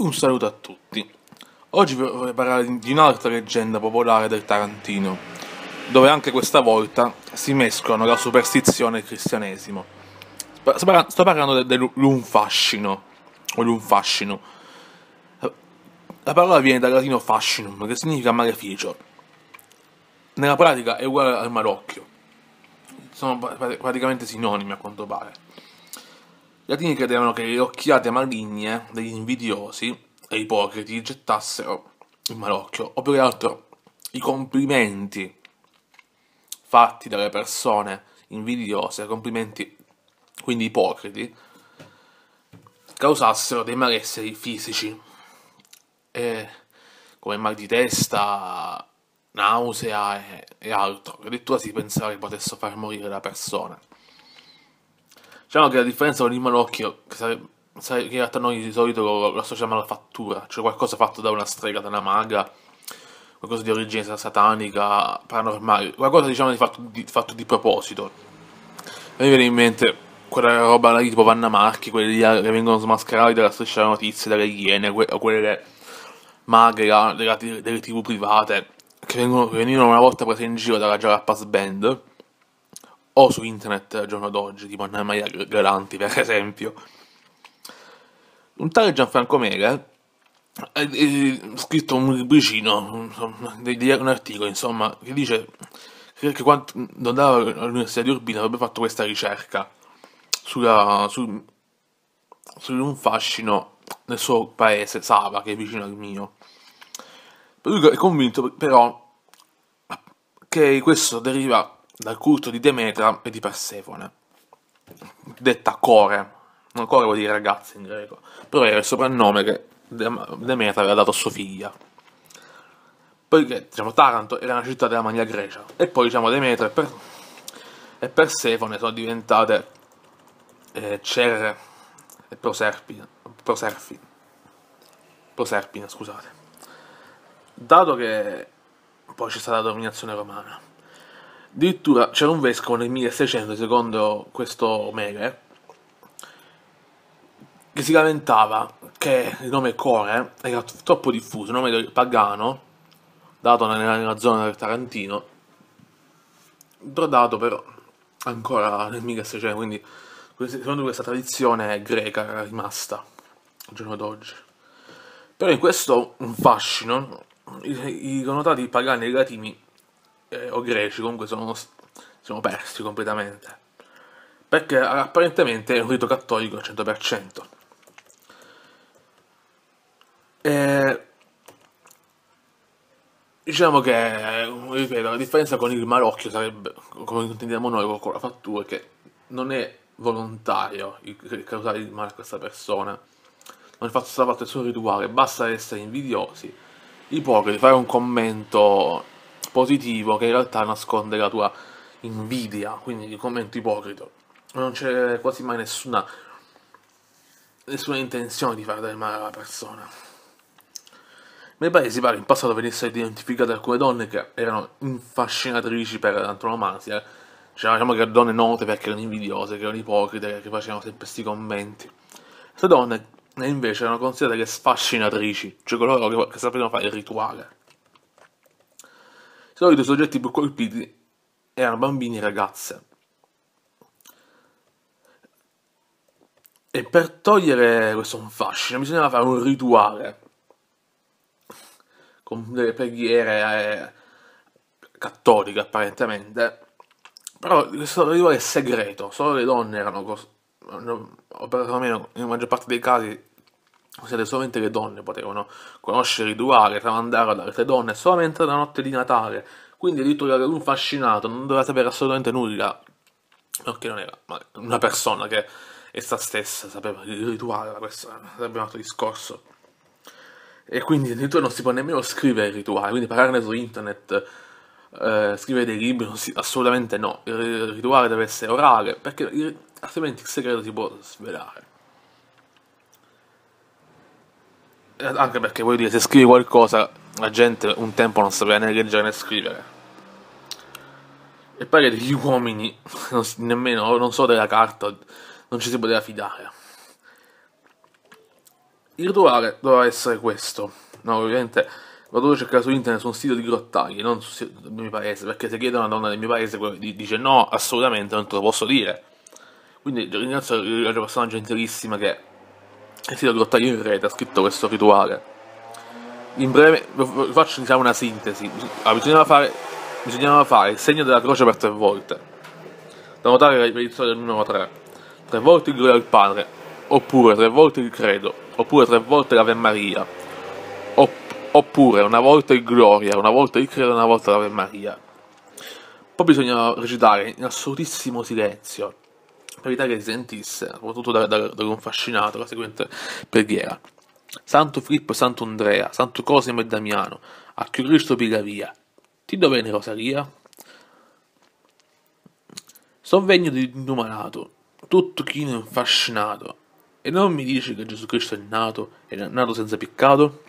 Un saluto a tutti. Oggi vorrei parlare di un'altra leggenda popolare del Tarantino, dove anche questa volta si mescolano la superstizione e il cristianesimo. Sto parlando dell'unfascino, o l'unfascino. La parola viene dal latino fascinum, che significa maleficio. Nella pratica è uguale al malocchio. Sono praticamente sinonimi a quanto pare. Gli latini credevano che le occhiate maligne degli invidiosi e ipocriti gettassero il malocchio, o più che altro i complimenti fatti dalle persone invidiose, complimenti quindi ipocriti, causassero dei malesseri fisici, e, come mal di testa, nausea e, e altro. Addirittura si pensava che potesse far morire la persona. Diciamo che la differenza con il malocchio, che, sarebbe, che in realtà noi di solito lo, lo associamo alla fattura, cioè qualcosa fatto da una strega, da una maga, qualcosa di origine satanica, paranormale, qualcosa diciamo di fatto di, fatto di proposito. E mi viene in mente quella roba lì tipo Vanna Marchi, quelli che vengono smascherati dalla striscia delle notizie, dalle iene, que- quelle magre delle, delle tv private, che vengono, venivano una volta prese in giro dalla Jalapas Band o su internet al giorno d'oggi, tipo Anna Maria Galanti per esempio. Un tale Gianfranco Mele ha scritto un libricino, un articolo insomma, che dice che, quando andava all'Università di Urbino avrebbe fatto questa ricerca sulla, sul, su un fascino nel suo paese, Sava, che è vicino al mio. Lui è convinto però che questo deriva dal culto di Demetra e di Persefone, detta Core. Core vuol dire ragazza in greco, però era il soprannome che Demetra aveva dato a sua figlia. Poiché, diciamo, Taranto era una città della Magna Grecia, e poi, diciamo, Demetra e, per- e Persefone sono diventate eh, Cerre e Proserpina, Proserpina, Proserpina, scusate. Dato che poi c'è stata la dominazione romana, Addirittura c'era un vescovo nel 1600, secondo questo Mele, che si lamentava che il nome Core era troppo diffuso, il nome pagano, dato nella, nella zona del Tarantino, dato però ancora nel 1600, quindi secondo questa tradizione greca era rimasta al giorno d'oggi. Però in questo fascino, i, i connotati pagani e latini eh, o greci comunque sono, sono persi completamente. Perché apparentemente è un rito cattolico al 100%. E diciamo che, ripeto, la differenza con il malocchio sarebbe, come intendiamo noi con la fattura, che non è volontario il causare il male a questa persona. Non è fatto stato il suo rituale, basta essere invidiosi, ipocriti, fare un commento positivo che in realtà nasconde la tua invidia, quindi di commento ipocrito. Non c'è quasi mai nessuna, nessuna intenzione di fare del male alla persona. Nei paesi pare in passato venissero identificate alcune donne che erano infascinatrici per l'antonomasia. Cioè, diciamo che donne note perché erano invidiose, che erano ipocrite, che facevano sempre questi commenti. Queste donne invece erano considerate sfascinatrici, cioè coloro che, che sapevano fare il rituale solito i soggetti più colpiti erano bambini e ragazze. E per togliere questo fascino bisognava fare un rituale con delle preghiere eh, cattoliche apparentemente. Però questo rituale è segreto, solo le donne erano o perlomeno in maggior parte dei casi solamente le donne potevano conoscere il rituale, tramandarlo ad altre donne solamente la notte di Natale. Quindi addirittura un fascinato non doveva sapere assolutamente nulla, perché non era una persona che essa stessa sapeva il rituale, questo sarebbe un altro discorso. E quindi addirittura non si può nemmeno scrivere il rituale, quindi parlarne su internet, eh, scrivere dei libri, si, assolutamente no. Il rituale deve essere orale, perché altrimenti il segreto si può svelare. Anche perché voglio dire, se scrivi qualcosa, la gente un tempo non sapeva né leggere né scrivere. E poi degli uomini, non, nemmeno, non so della carta, non ci si poteva fidare. il rituale doveva essere questo. No, ovviamente lo devo cercare su internet su un sito di grottaglie, non sul sito del mio paese, perché se chiede una donna del mio paese dice no, assolutamente non te lo posso dire. Quindi ringrazio la persona gentilissima che il sito grottaglie in rete ha scritto questo rituale. In breve, vi faccio diciamo una sintesi. Allora, bisognava, fare, bisognava fare il segno della croce per tre volte. Da notare la ripetizione del numero 3. Tre volte il gloria al Padre, oppure tre volte il credo, oppure tre volte l'Ave Maria, oppure una volta il Gloria, una volta il Credo, una volta l'Ave Maria. Poi bisogna recitare in assolutissimo silenzio, per evitare che si sentisse, soprattutto da, da, da un fascinato, la seguente preghiera. Santo Filippo Santo Andrea, Santo Cosimo e Damiano, a che Cristo piga via. Ti dove ne Rosaria? Sovvegno di un malato, tutto chino e infascinato, e non mi dici che Gesù Cristo è nato, è nato senza peccato?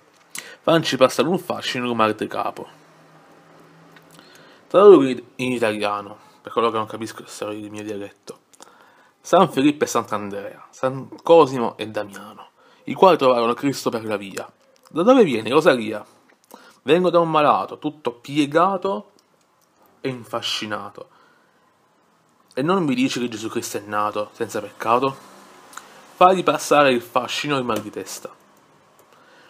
Fanci passare un fascino come arte capo. Tradurlo in italiano, per quello che non capisco il mio dialetto. San Filippo e Sant'Andrea, San Cosimo e Damiano, i quali trovarono Cristo per la via. Da dove vieni, Rosalia? Vengo da un malato, tutto piegato e infascinato. E non mi dici che Gesù Cristo è nato senza peccato? Fagli passare il fascino e il mal di testa.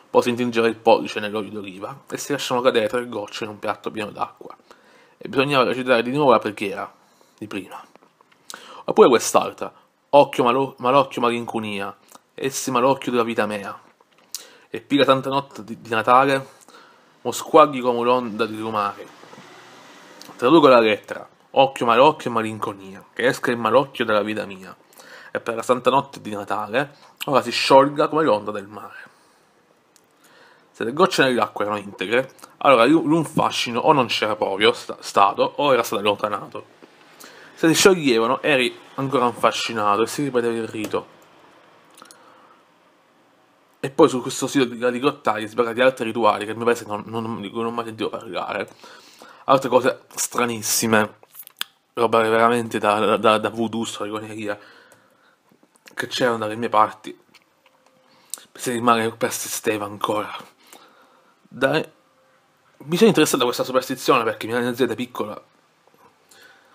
Poi si intingeva il pollice nell'olio d'oliva e si lasciano cadere tre gocce in un piatto pieno d'acqua. E bisognava recitare di nuovo la preghiera di prima. Oppure quest'altra. Occhio malo- malocchio malincunia, essi malocchio della vita mea. E piga tanta notte di, di Natale, mo squagli come un'onda di lumare. Traduco la lettera. Occhio malocchio e malinconia, che esca il malocchio della vita mia e per la santa notte di Natale ora si sciolga come l'onda del mare. Se le gocce nell'acqua erano integre, allora l'un fascino o non c'era proprio stato o era stato allontanato. Se si scioglievano eri ancora infascinato e si ripeteva il rito. E poi su questo sito di, di Grottaglia si parla di altri rituali che mi pare non, non, non, ho mai sentito parlare. Altre cose stranissime, roba veramente da, da, da voodoo, stregoneria che c'erano dalle mie parti. Se rimane per se steva ancora. Dai. Mi sono interessato a questa superstizione perché mia zia da piccola,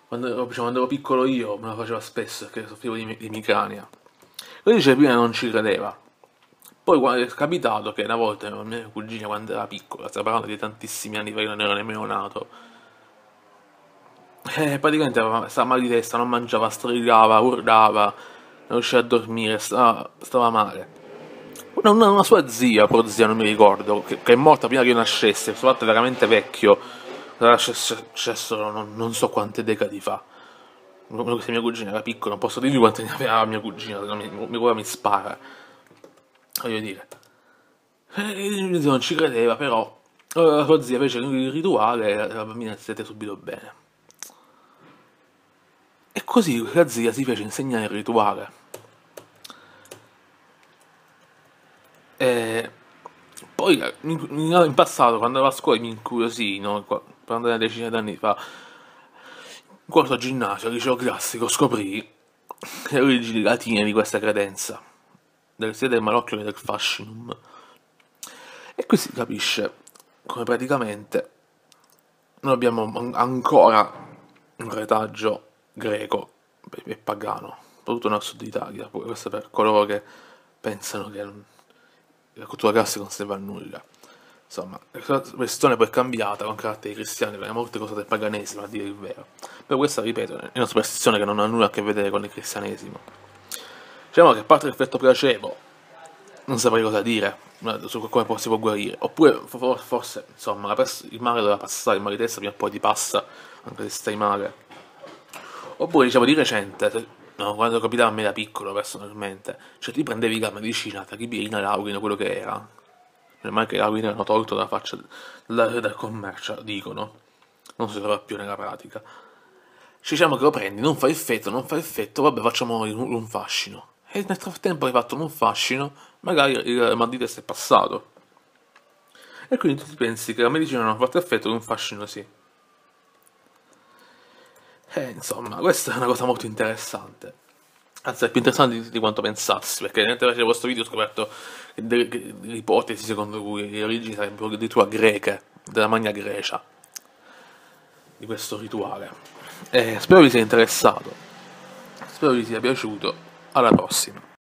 quando cioè, quando ero, piccolo io, me la faceva spesso perché soffrivo di, di migrania. Lui dice prima non ci credeva. Poi è capitato che una volta mia cugina quando era piccola, stiamo parlando di tantissimi anni fa, io non ero nemmeno nato, eh, praticamente stava mal di testa, non mangiava, strillava, urlava, non riusciva a dormire, stava, stava male. Una, una, una, sua zia, prozia, non mi ricordo, che, che, è morta prima che io nascessi, suo fatto è veramente vecchio, sarà successo non, non, so quante decadi fa. Se mia cugina era piccola, non posso dirvi quante ne aveva mia cugina, se no mi, mi, mi spara. Voglio dire. E non ci credeva, però la sua zia fece il rituale e la bambina stette subito bene. E così la zia si fece insegnare il rituale. E poi in, passato, quando ero a scuola, mi incuriosì, no? Quando una decina d'anni fa, in quarto ginnasio, al liceo classico, scoprì le origini latine di questa credenza, sia del malocchio che del fascinum. E qui si capisce come praticamente noi abbiamo ancora un retaggio greco e pagano, soprattutto nel sud Italia, questo per coloro che pensano che la cultura classica non serve a nulla. Insomma, la questione poi è cambiata con caratteri cristiani, perché molte cose del paganesimo, a dire il vero. Però questa, ripeto, è una superstizione che non ha nulla a che vedere con il cristianesimo. Diciamo che a parte l'effetto placebo, non saprei cosa dire su come si può guarire. Oppure, forse, insomma, il male doveva passare, il mal di testa prima o poi ti passa, anche se stai male Oppure diciamo di recente, no, quando capitava a me da piccolo personalmente, cioè ti prendevi la medicina, tribirina, laurina, quello che era. Ormai che laurina hanno tolto dalla faccia dal, dal commercio, dicono. Non si trova più nella pratica. Ci diciamo che lo prendi, non fa effetto, non fa effetto, vabbè facciamo un fascino. E nel frattempo hai fatto un fascino, magari il mal di testa è passato. E quindi tu pensi che la medicina non ha fatto effetto, un fascino sì. E eh, insomma, questa è una cosa molto interessante. Anzi, è più interessante di, di quanto pensassi, perché mentre facevo questo video ho scoperto l'ipotesi secondo cui le origini sarebbero addirittura greche, della Magna Grecia, di questo rituale. E spero vi sia interessato, spero vi sia piaciuto, alla prossima.